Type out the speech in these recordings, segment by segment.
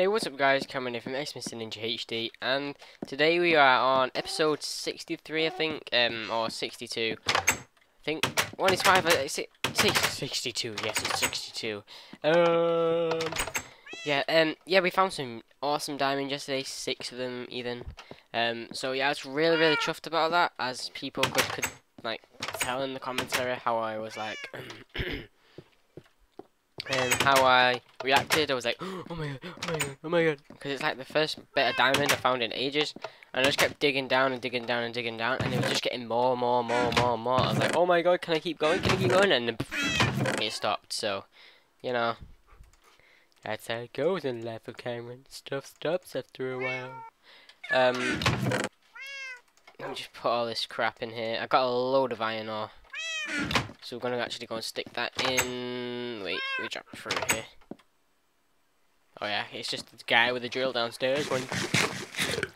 Hey, what's up guys, Cameron here from xMrNinjaHD, and today we are on episode 63 I think, um, or 62, I think, one is five, uh, six, six, 62, yes it's 62, um, yeah, um, yeah we found some awesome diamonds yesterday, six of them even, um, so yeah I was really really chuffed about that, as people could, could like, tell in the commentary how I was like, and how I reacted, I was like, oh my god, oh my god, oh my god, because it's like the first bit of diamond I found in ages, and I just kept digging down and digging down and digging down, and it was just getting more, and more, more, and more, more. I was like, oh my god, can I keep going? Can I keep going? And then it stopped. So, you know, that's how it goes in life of Cameron. Stuff stops after a while. Um, let me just put all this crap in here. I got a load of iron ore. So we're going to actually go and stick that in... Wait, we drop it through here. Oh yeah, it's just the guy with the drill downstairs going...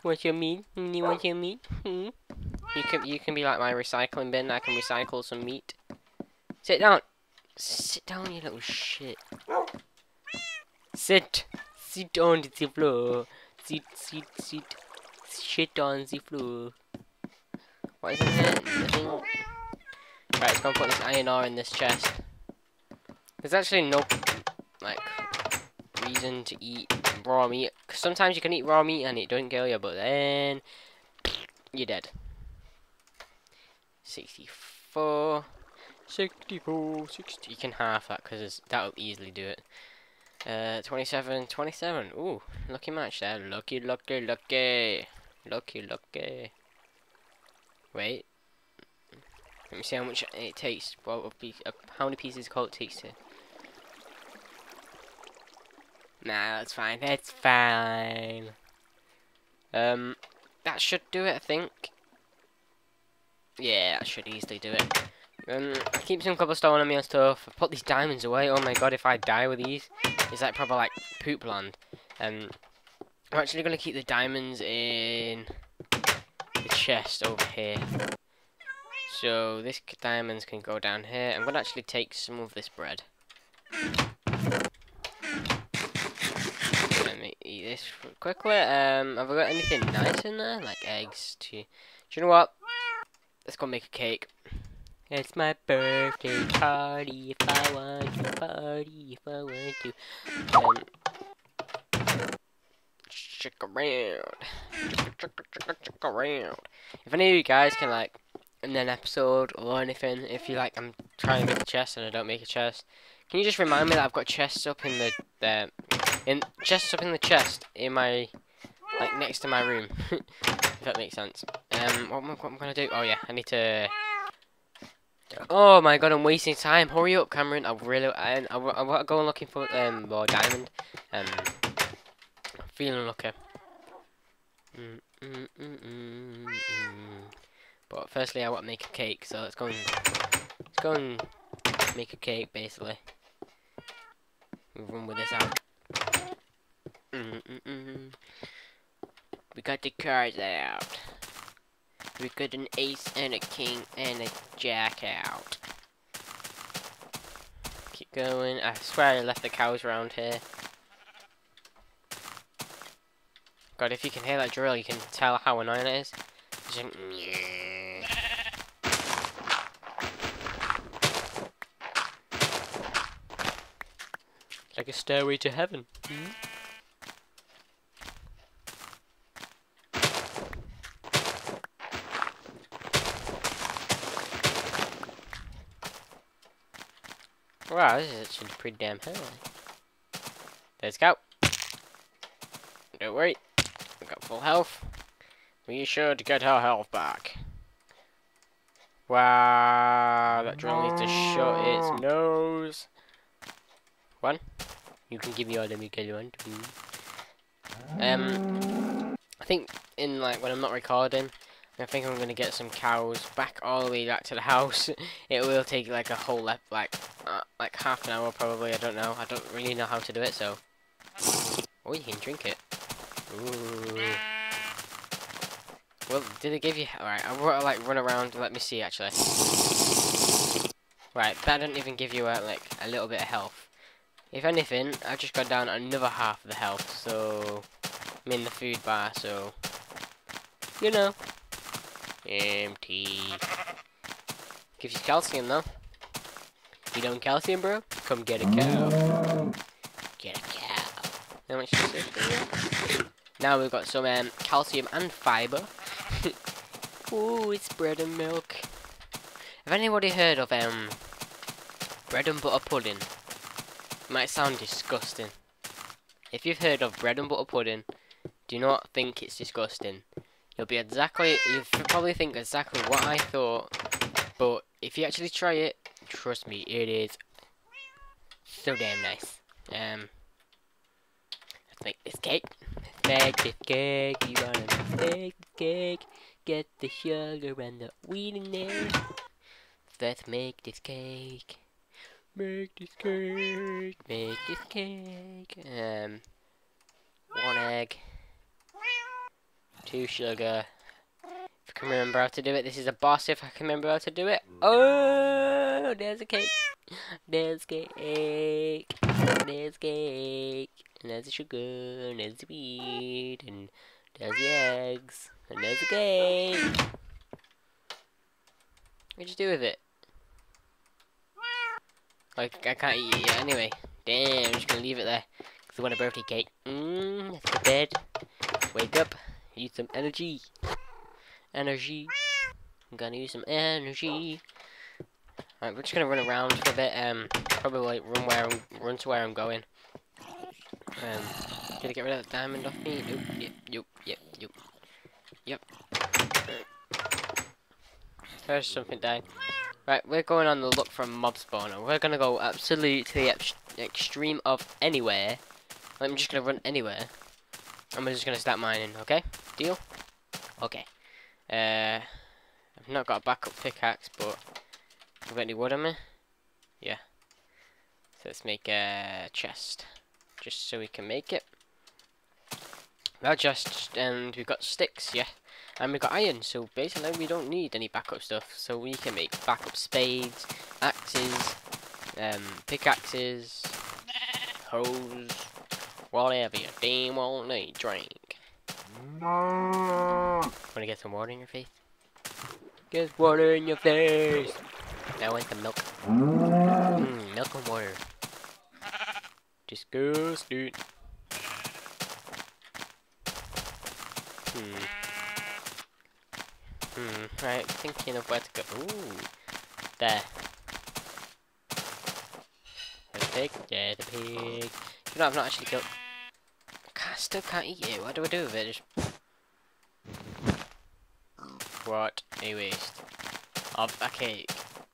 What you mean? What you mean? Hmm? You can, you can be like my recycling bin. I can recycle some meat. Sit down. Sit down, you little shit. Sit. Sit on the floor. Sit, sit, sit. Shit on the floor. What is? Nothing. Right, let's go and put this iron ore in this chest. There's actually no, like, reason to eat raw meat. Cause sometimes you can eat raw meat and it don't kill you, but then you're dead. 64, 64, 60. You can half that because that'll easily do it. Uh, 27, 27. Ooh, lucky match there. Lucky, lucky, lucky. Lucky, lucky. Wait. Let me see how much it takes. Well, uh, how many pieces of coal it takes to. Nah, that's fine. That's fine. Um, that should do it, I think. Yeah, that should easily do it. Um, keep some cobblestone on me and stuff. I put these diamonds away. Oh my god, if I die with these, it's like proper like poop land. Um, I'm actually gonna keep the diamonds in the chest over here. So this diamonds can go down here. I'm gonna actually take some of this bread. Let me eat this quickly. Um, have I got anything nice in there, like eggs? To, do you know what? Let's go make a cake. It's my birthday party if I want to party if I want to. Um, check around, check, check, check, check around. If any of you guys can like in an episode or anything, if you like, I'm trying to make a chest and I don't make a chest, can you just remind me that I've got chests up in the, the in chests up in the chest in my like next to my room, if that makes sense. Um, what am, I, what am I gonna do? Oh yeah, I need to. Oh my god, I'm wasting time. Hurry up, Cameron. I really, I, I, I, I go looking for um more diamond. Um, feeling lucky. Mm, mm, mm, mm, mm. But firstly, I want to make a cake, so let's go and let's go and make a cake, basically. We'll run with this out. Mm -mm -mm. We got the cards out. We got an ace and a king and a jack out. Keep going. I swear I left the cows around here. God, if you can hear that drill, you can tell how annoying it is. Just, Like a stairway to heaven. Hmm? Wow, this is actually pretty damn high. Let's go. Don't worry. We got full health. We should get our health back. Wow, that drill needs to shut its nose. One. You can give me all the them you want. Um, I think in like when I'm not recording, I think I'm gonna get some cows back all the way back to the house. it will take like a whole like uh, like half an hour probably. I don't know. I don't really know how to do it. So, oh, you can drink it. Ooh. Well, did it give you? Alright, I want to like run around. Let me see actually. Right, that didn't even give you uh, like a little bit of health. If anything, I've just got down another half of the health, so I'm in the food bar, so you know. Empty. Gives you calcium though. You don't calcium, bro? Come get a cow. Get a cow. How much is this? Now we've got some um, calcium and fiber. Ooh, it's bread and milk. Have anybody heard of um bread and butter pudding? Might sound disgusting. If you've heard of bread and butter pudding, do not think it's disgusting. You'll be exactly, you'll probably think exactly what I thought, but if you actually try it, trust me, it is so damn nice. Um, let's make this cake. Make this cake. You wanna make this cake? Get the sugar and the wheat in there. Let's make this cake. Make this cake. Make this cake. Um, one egg. Two sugar. If I can remember how to do it, this is a boss if I can remember how to do it. Oh, there's a cake. There's cake. There's cake. And there's the sugar. And there's the wheat. And there's the eggs. And there's the cake. What'd you do with it? Like, I can't eat it yet anyway. Damn, I'm just gonna leave it there. Because I want a birthday cake. Mmm, go to bed. Wake up. Use some energy. Energy. I'm gonna use some energy. Alright, we're just gonna run around for a bit. Um, probably like run where I'm, run to where I'm going. Um, gonna get rid of that diamond off me. Nope. Yep. Yep. Yep. Yep. Yep. There's something down. Right, we're going on the look for a mob spawner. We're gonna go absolutely to the ex extreme of anywhere. I'm just gonna run anywhere. I'm just gonna start mining, okay? Deal? Okay. Uh, I've not got a backup pickaxe, but I've got any wood on me? Yeah. So let's make a chest, just so we can make it. That chest, and we've got sticks, yeah. And we've got iron, so basically we don't need any backup stuff. So we can make backup spades, axes, um, pickaxes, hoes, whatever you damn well need. Drink. Wanna get some water in your face? Get water in your face! I want some milk. Mmm, milk and water. Disgusting. Hmm. Hmm, right, thinking of where to go. Ooh, there. The pig, yeah, the pig. You know, I've not actually killed. I still can't eat it. What do I do with it? Just... What a waste of a cake.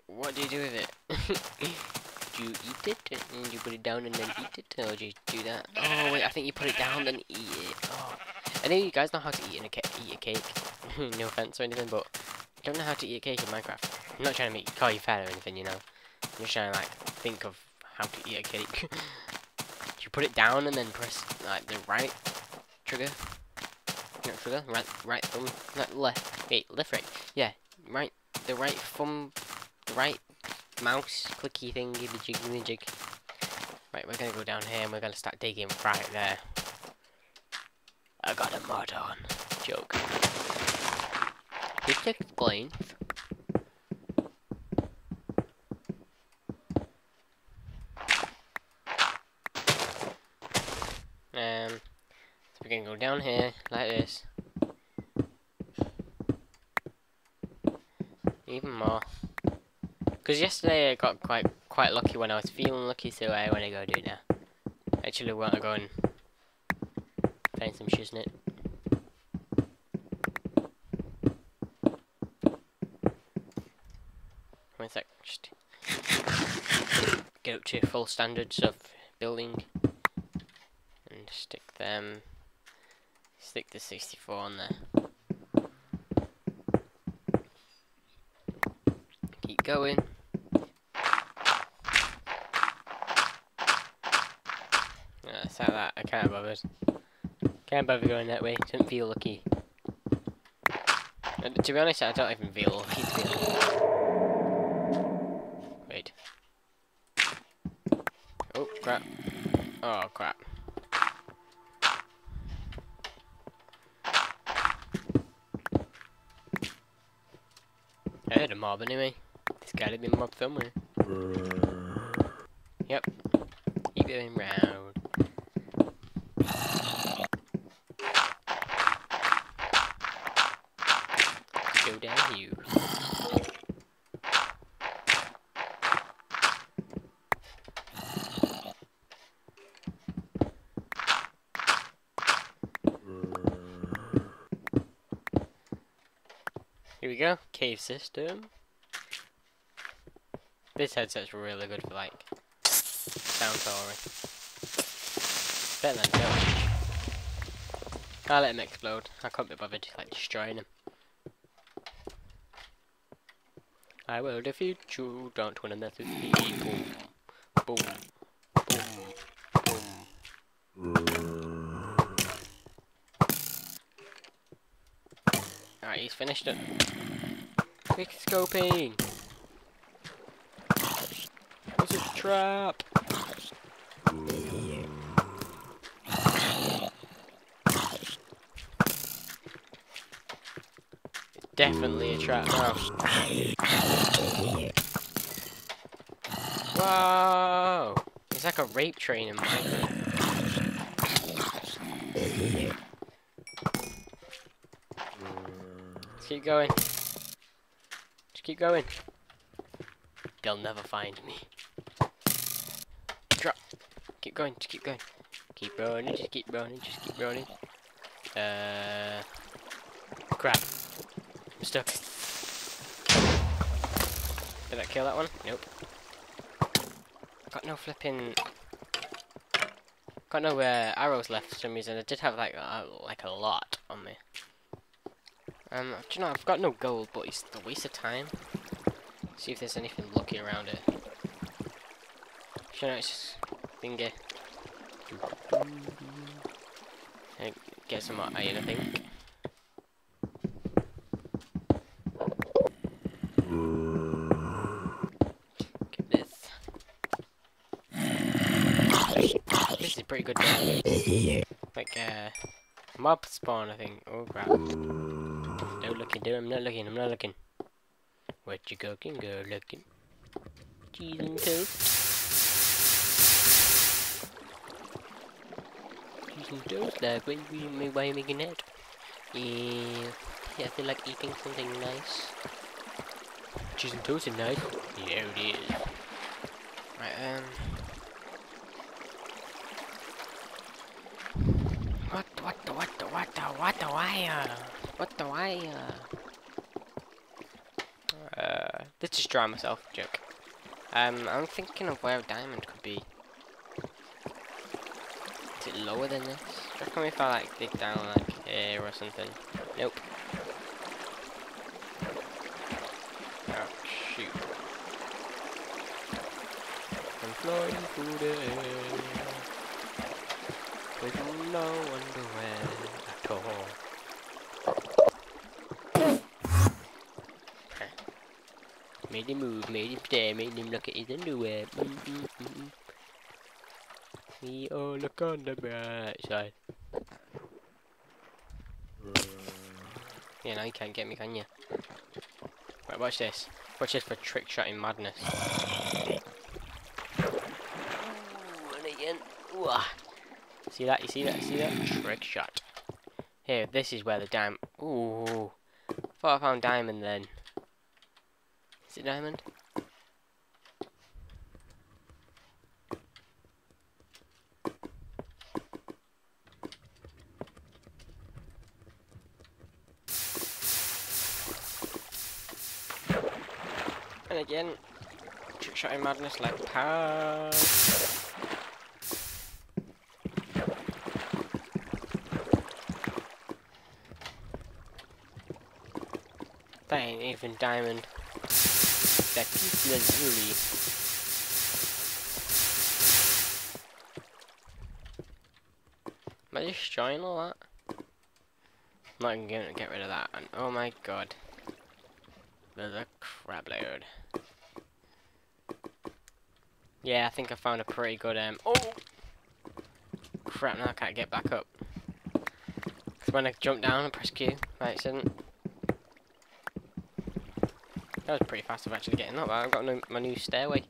What do you do with it? do you eat it and you put it down and then eat it, or do you do that? Oh wait, I think you put it down and eat it. Oh, I know you guys know how to eat, a eat a cake. no offense or anything, but I don't know how to eat a cake in Minecraft. I'm not trying to make call you fat or anything, you know. I'm just trying to like think of how to eat a cake. you put it down and then press like the right trigger. Not trigger, right, right thumb, not left. Wait, left, right. Yeah, right. The right thumb, the right mouse clicky thingy, the jiggy the jig. Right, we're gonna go down here and we're gonna start digging right there. I got a mod on. Joke. This explains. Um, so we're gonna go down here like this. Even more. Because yesterday I got quite quite lucky when I was feeling lucky, so I want to go do it now. Actually, want to go and find some shiznit. One sec, just up to full standards of building and stick them, stick the 64 on there. Keep going. It's like that, I can't bother. Can't bother going that way, didn't feel lucky. To be honest, I don't even feel lucky to be honest. Wait. Oh, crap. Oh crap. I heard a mob anyway. There's gotta be a mob somewhere. Yep. Keep going round. Go down here. Here we go. Cave system. This headset's really good for like sound touring. Better than Joe. I'll let him explode. I can't be bothered just like destroying him. I will defeat you. Don't wanna mess with me. Boom. Boom. Boom. Boom. Alright, he's finished it. Quick scoping! It's a trap! Definitely a trap now. Whoa! It's like a rape train in Minecraft. Just keep going. Keep going. They'll never find me. Drop. Keep going, just keep going. Keep running, just keep running, just keep running. Uh. Crap. I'm stuck. Did that kill that one? Nope. Got no flipping. Got no uh, arrows left for some reason. I did have like uh, like a lot on me. Um, do you know, I've got no gold, but it's a waste of time. See if there's anything lucky around it. Do You know, it's just thingy. Get some more iron, I think. This. Is pretty good. Like, uh, mob spawn, I think. Oh crap. No looking, dude. I'm not looking. I'm not looking. What you cooking? Go looking. Cheese and toast. Cheese and toast. Like, why we why are you making that? Yeah, yeah. I feel like eating something nice. Cheese and toast is nice. Yeah, it is. Right. Um. What? What? What? What? The, what? The wire? What do I, Uh, let's just dry myself. Joke. Um, I'm thinking of where a diamond could be. Is it lower than this? You reckon if I like dig down like here or something? Nope. Oh shoot. I'm flying through the air with no underwear at all. Made him move, made him stare, made him look at his underwear. Mm -mm -mm. We all look on the bright side. Yeah, now you can't get me, can you? Right, watch this. Watch this for trick shotting madness. Ooh, and again. Ooh, ah. See that? You see that? See that? Trick shot. Here, this is where the diamond. Ooh. Thought I found diamond then. Is it diamond? And again, trick shotting madness like pow. That ain't even diamond. That is lazuli. Am I destroying all that? I'm not even gonna get rid of that. And oh my god. There's a crab load. Yeah, I think I found a pretty good um oh crap, now I can't get back up. Because when I jump down and press Q by accident. That was pretty fast of actually getting up. I've got no, my new stairway.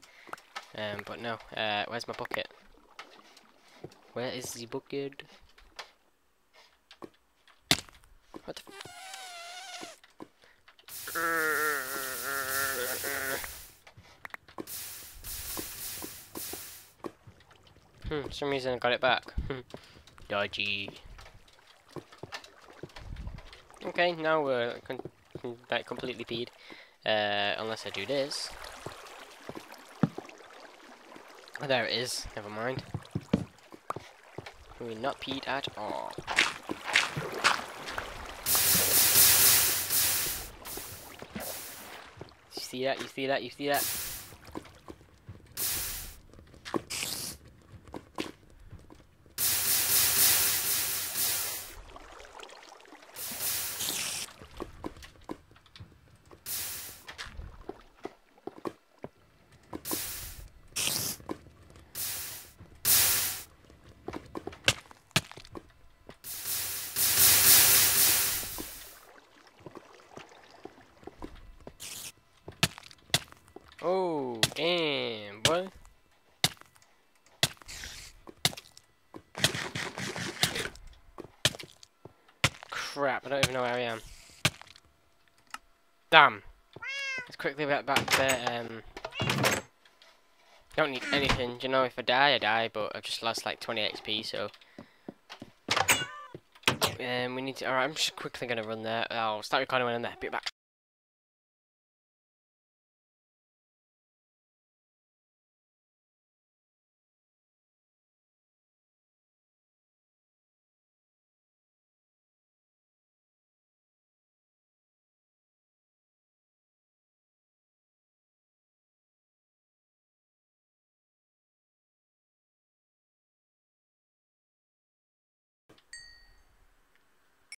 Um, but no, uh, where's my bucket? Where is the bucket? What the Hmm, for some reason I got it back. Dodgy. Okay, now we're like completely peed. Uh, unless I do this. Oh, there it is. Never mind. We're not peed at all. See that? You see that? You see that? Oh, damn, boy. Crap, I don't even know where I am. Damn. Let's quickly get back to, um... Don't need anything, you know, if I die, I die, but I've just lost like 20 XP, so... Um, we need to... Alright, I'm just quickly gonna run there. I'll start recording when I'm there. Be back.